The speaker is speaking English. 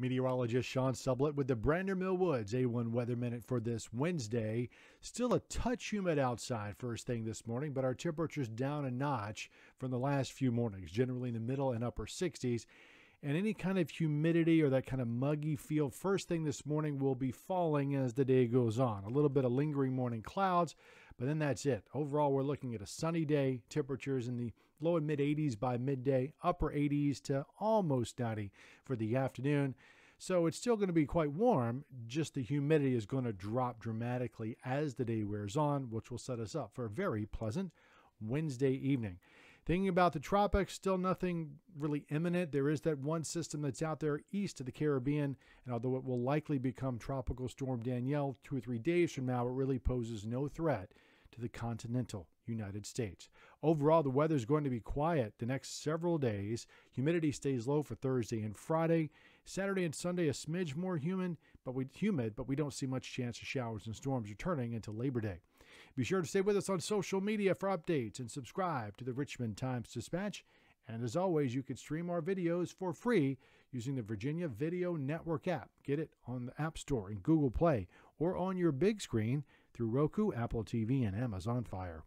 Meteorologist Sean Sublette with the Brandermill Woods A1 Weather Minute for this Wednesday. Still a touch humid outside first thing this morning, but our temperatures down a notch from the last few mornings, generally in the middle and upper 60s. And any kind of humidity or that kind of muggy feel first thing this morning will be falling as the day goes on. A little bit of lingering morning clouds, but then that's it. Overall, we're looking at a sunny day, temperatures in the low and mid 80s by midday, upper 80s to almost 90 for the afternoon. So it's still going to be quite warm, just the humidity is going to drop dramatically as the day wears on, which will set us up for a very pleasant Wednesday evening. Thinking about the tropics, still nothing really imminent. There is that one system that's out there east of the Caribbean, and although it will likely become Tropical Storm Danielle two or three days from now, it really poses no threat the continental United States. Overall, the weather is going to be quiet the next several days. Humidity stays low for Thursday and Friday. Saturday and Sunday a smidge more humid, but we humid, but we don't see much chance of showers and storms returning until Labor Day. Be sure to stay with us on social media for updates and subscribe to the Richmond Times Dispatch. And as always, you can stream our videos for free using the Virginia Video Network app. Get it on the App Store and Google Play or on your big screen through Roku, Apple TV, and Amazon Fire.